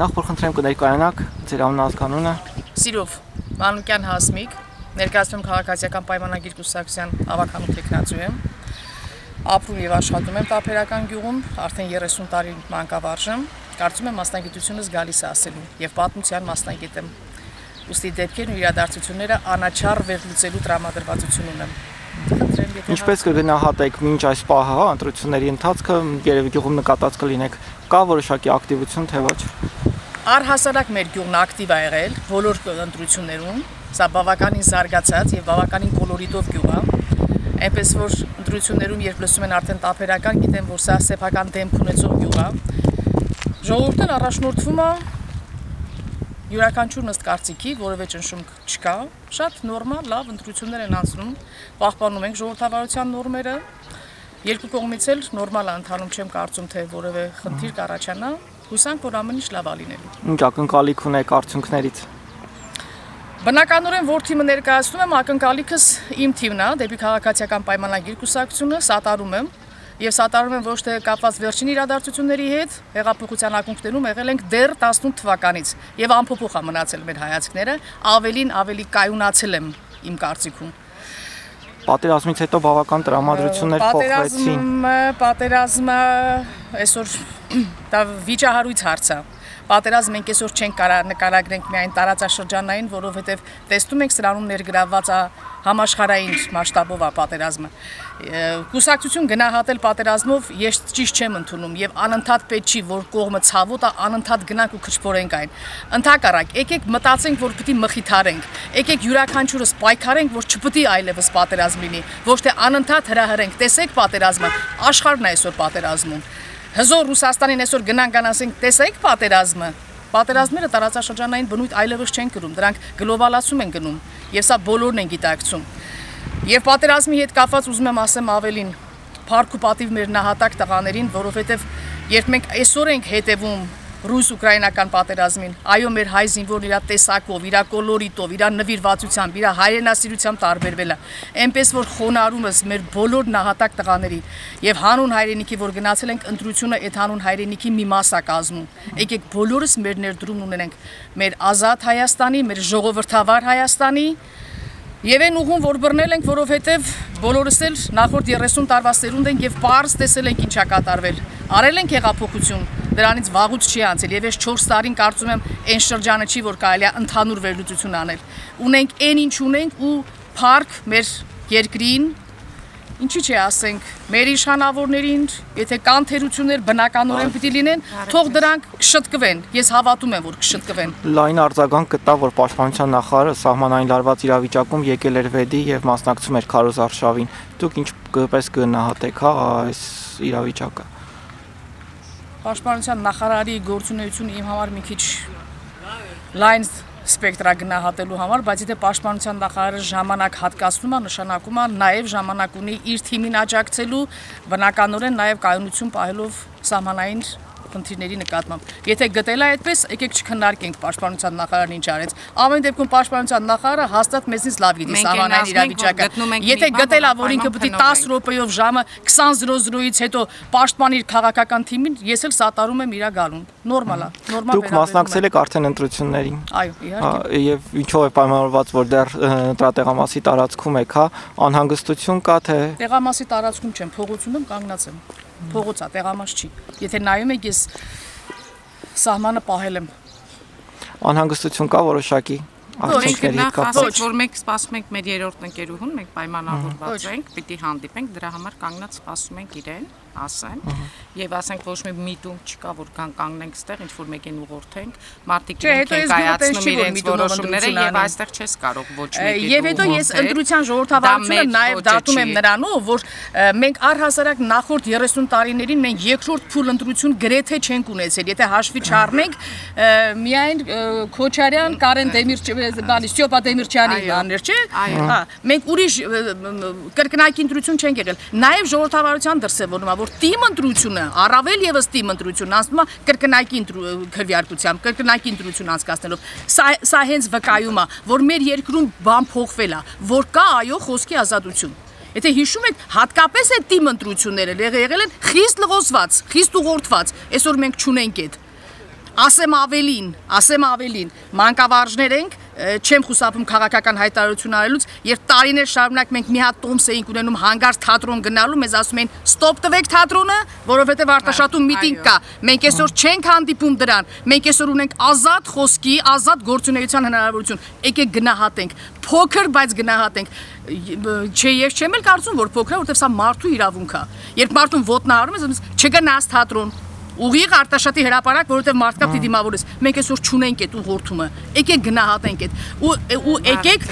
նախ որ խնդրեմ կներկայանաք ձեր անունազգանունը։ Սիրով Մանուկյան Հասմիկ, ներկայացնում քաղաքացիական պայմանագիր կուսակցության ավականու տեխնացու եմ։ Ապրում եւ աշխատում եմ Տափերական գյուղում արդեն 30 տարի մանկավարժ եմ։ Կարծում եմ մասնագիտությունս գալիս է ասելու եւ պատմության մասնագետ եմ։ Ոստի դեպքերն ու իրադարձությունները անաչառ վերլուծելու տրամադրվածություն ունեմ։ Խնդրեմ, եթե Ինչպես կգնահատեք մինչ այս պահը, հա, ընտրությունների ընթացքը երևի գյուղում նկատած կլինեք, կա որոշակի ակտիվություն թե ոչ։ Առհասարակ մեր գյուղն ակտիվ է եղել բոլոր ընտրություններում, սա բավականին զարգացած եւ բավականին կոլորիտով գյուղ է այնպես որ ընտրություններում երբ լսում են արդեն տափերական, գիտեն, որ սա սեփական դեմք ունեցող գյուղ է։ Ժողովուրդն առաջնորդվում է յուրաքանչյուր ըստ կարծիքի, որևէ ճնշում չկա, շատ նորմալ, լավ ընտրություններ են անցնում, պահպանում ենք ժողովրդավարության նորմերը։ Երկու կողմից էլ նորմալ է ընթանում, չեմ կարծում, թե որևէ խնդիր կառաջանա։ Հուսանք, որ ամեն ինչ լավ է լինելու։ Ինչ ակնկալիք ունեք արդյունքներից։ Բնականորեն որ թիմը ներկայացնում եմ, ակնկալիքս իմ թիմն է, դեպի քաղաքացիական պայմանագիր կուսակցությունը սատարում եմ եւ սատարում եմ ոչ թե կապված վերջին իրադարձությունների հետ, հեղափոխության ակունքներում եղել ենք դեռ 18 թվականից եւ ամփոփող է մնացել մեր հայացքները, ավելին ավելի կայունացել եմ իմ կարծիքում պատերազմից հետո բավական տրամադրություններ փոխվեցին։ Պատերազմը, պատերազմը այսօր դա վիճահարույց հարց է պատերազմ մենք այսօր չենք կարող նկարագրենք միայն տարածաշրջանային, որովհետև տեսնում ենք սրանում ներգրավված է համաշխարային մասշտաբով է պատերազմը։ Կուսակցություն գնահատել պատերազմով ես ճիշտ չեմ ընդունում եւ անընդհատ պետք չի որ կողմը ցավոտ է անընդհատ գնանք ու քչփորենք այն։ Ընթակարակ, եկեք մտածենք որ պիտի մխիթարենք։ Եկեք յուրաքանչյուրս պայքարենք որ չպիտի այլևս պատերազմ լինի, ոչ թե անընդհատ հրահրենք։ Տեսեք պատերազմը, աշխարհն այսօր պատերազմում հզոր Ռուսաստանին այսօր գնանք անասենք, տեսեք պատերազմը։ Պատերազմները տարածաշրջանային բնույթ այլևս չեն կրում, դրանք գլոբալացում են գնում, եւ սա բոլորն են գիտակցում։ Եվ պատերազմի հետ կապված ուզում եմ ասեմ ավելին, փառք ու պատիվ մեր նահատակ տղաներին, որովհետեւ երբ մենք այսօր ենք հետևում ռուս-ուկրաինական պատերազմին։ Այո, մեր հայ զինվորն իր տեսակով, իր կոլորիտով, իր նվիրվածությամբ, իր հայրենասիրությամբ տարբերվել է։ Էնպես որ խոնարհումս մեր բոլոր նահատակ տղաների եւ հանուն հայրենիքի, որ գնացել ենք ընտրությունը այդ հանուն հայրենիքի մի մաս է կազմում։ Եկեք բոլորս մեր ներդրումն ունենենք մեր ազատ Հայաստանի, մեր ժողովրդավար Հայաստանի Եվ այն ուղում, որ բռնել ենք, որովհետև բոլորս էլ նախորդ 30 տարվա սերունդ ենք եւ པարզ տեսել ենք ինչա կատարվել։ Արել ենք հեղափոխություն, դրանից վաղուց չի անցել եւ այս 4 տարին կարծում եմ այն շրջանը չի, որ կարելի է ընդհանուր վերլուծություն անել։ Ունենք այն ինչ ունենք ու փառք մեր երկրին, ինչի՞ չէ ասենք, մեր իշխանավորներին, եթե կան թերություններ բնականորեն պիտի լինեն, թող դրանք կշտկվեն։ Ես հավատում եմ, որ կշտկվեն։ Լայն արձագանք կտա, որ Պաշտպանության նախարարը սահմանային լարված իրավիճակում եկել էր վեդի եւ մասնակցում էր Քարոզ Արշավին։ Դուք ինչպես կնահատեք, հա, այս իրավիճակը։ Պաշտպանության նախարարի գործունեությունը իմ համար մի քիչ լայն սպեկտրա գնահատելու համար, բայց եթե պաշտպանության նախարարը ժամանակ հատկացնում է, նշանակում է նաև ժամանակ ունի իր թիմին աջակցելու, բնականորեն նաև կայունություն պահելով սահմանային խնդիրների նկատմամբ։ Եթե գտել է այդպես, եկեք չքննարկենք պաշտպանության նախարարն ինչ արեց։ Ամեն դեպքում պաշտպանության նախարարը հաստատ մեզնից լավ գիտի սահմանային իրավիճակը։ Եթե գտել է, որ ինքը պետք է 10 րոպեով ժամը 20:00-ից հետո պաշտպանի իր քաղաքական թիմին, ես էլ սատարում եմ իր գալուն։ Նորմալ է, նորմալ Դուք մասնակցել եք արդեն ընտրություններին։ Այո, իհարկե։ Եվ ինչով է պայմանավորված, որ դեռ ընտրատեղամասի տարածքում եք, հա, անհանգստություն կա թե Տեղամասի տարածքում չեմ, փողոցում եմ կանգնած եմ փողոց է, տեղամաս չի։ Եթե նայում եք, ես սահմանը պահել եմ։ Անհանգստություն կա որոշակի արդյունքների հետ կապված։ Որ մենք սպասում ենք մեր երրորդ ընկերուհուն, մենք պայմանավորված ենք, պիտի հանդիպենք, դրա համար կանգնած սպասում ենք իրեն ասեն եւ ասենք ոչ մի միտում չկա որ կան կանգնենք ստեղ ինչ որ մեկին ուղղորդենք մարդիկ իրենք կայացնում իրենց որոշումները եւ այստեղ չես կարող ոչ մեկին եւ հետո ես ընտրության ժողովրդավարությունը նաեւ դատում եմ նրանով որ մենք առհասարակ նախորդ 30 տարիներին մենք երկրորդ փուլ ընտրություն գրեթե չենք ունեցել եթե հաշվի չառնենք միայն Քոչարյան Կարեն Դեմիրճ գալիս Ստյոպա Դեմիրճյանի բաներ չէ? Հա մենք ուրիշ կրկնակի ընտրություն չենք եղել նաեւ ժողովրդավարության դրսևորումա որ թիմ ընտրությունը, առավել եւս թիմ ընտրությունը անցնում է կրկնակի քրվյարկությամբ, կրկնակի ընտրություն անցկացնելով։ Սա սա հենց վկայում է, որ մեր երկրում բան փոխվել է, որ կա այո խոսքի ազատություն։ Եթե հիշում եք, հատկապես այդ թիմ ընտրությունները եղել են խիստ լղոսված, խիստ ուղղորդված։ Այսօր մենք չունենք այդ ասեմ ավելին, ասեմ ավելին, մանկավարժներ ենք, չեմ խուսափում քաղաքական հայտարարություն արելուց, երբ տարիներ շարունակ մենք մի հատ տոմս էինք ունենում հանգարց թատրոն գնալու, մեզ ասում էին «Ստոպ տվեք թատրոնը, որովհետև Արտաշատում միտինգ կա»։ Մենք այսօր չենք հանդիպում դրան։ Մենք այսօր ունենք ազատ խոսքի, ազատ գործունեության հնարավորություն։ Եկեք գնահատենք, փոքր, բայց գնահատենք չէ եւ չեմ էլ կարծում որ փոքր է որովհետեւ սա մարդու իրավունք է երբ մարդուն ոտնահարում ես չգնաս թատրոն ուղիղ արտաշատի հրաապարակ, որովհետև մարդկա պիտի դիմավորես։ Մենք այսօր չունենք այդ ուղղորդումը։ Եկեք գնահատենք այդ։ Ու ու եկեք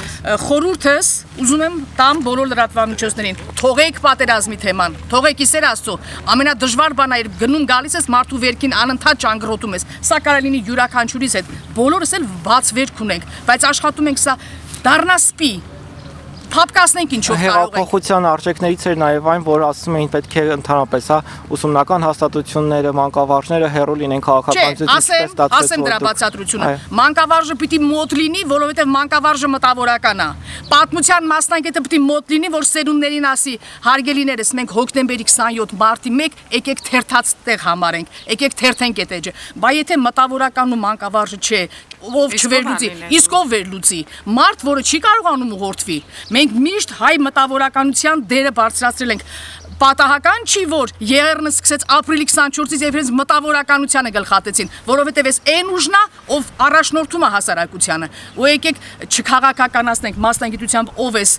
խորհուրդս ուզում եմ տամ բոլոր լրատվամիջոցներին։ Թողեք պատերազմի թեման։ Թողեք իսեր Աստծո։ Ամենադժվար բանն է գնում գալիս ես մարդու վերքին անընդհատ ճանգռոտում ես։ Սա կարա լինի յուրաքանչյուրիս հետ։ Բոլորս էլ բաց վերք ունենք, բայց աշխատում ենք սա դառնա սպի, փապկասնենք ինչով կարող ենք։ Հեղափոխության արժեքներից էր նաև այն, որ ասում էին պետք է ընդհանրապես հա ուսումնական հաստատությունները, մանկավարժները հերո լինեն քաղաքականությունից, պես ստացվեց։ Ասեմ դրա բացատրությունը։ Մանկավարժը պիտի մոտ լինի, որովհետև մանկավարժը մտավորական է։ Պատմության մասնագետը պիտի մոտ լինի, որ սերունդներին ասի. հարգելիներս, մենք հոկտեմբերի 27 մարտի 1 եկեք թերթած տեղ համարենք, եկեք թերթենք այդ էջը։ Բայ եթե մտավորականն ու մանկավարժը չէ, ով չվերլուծի, իսկ ով վերլուծի։ Մարդ, որը չի կարողանում ուղղորդվի։ Մենք միշտ հայ մտավորականության դերը բարձրացրել ենք պատահական չի որ ԵՌ-ն սկսեց ապրիլի 24-ից եւ հենց մտավորականությանը գլխատեցին, որովհետեւ էս այն ուժնա, ով առաջնորդում է հասարակությանը։ Ու եկեք չքաղաքականացնենք մասնագիտությամբ ով էս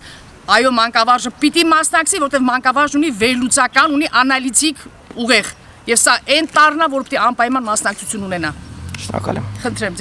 այո մանկավարժը պիտի մասնակցի, որովհետեւ մանկավարժ ունի վերլուծական, ունի անալիտիկ ուղեղ։ Եվ սա այն տարնա, որ պիտի անպայման մասնակցություն ունենա։ Շնորհակալ եմ։ Խնդրեմ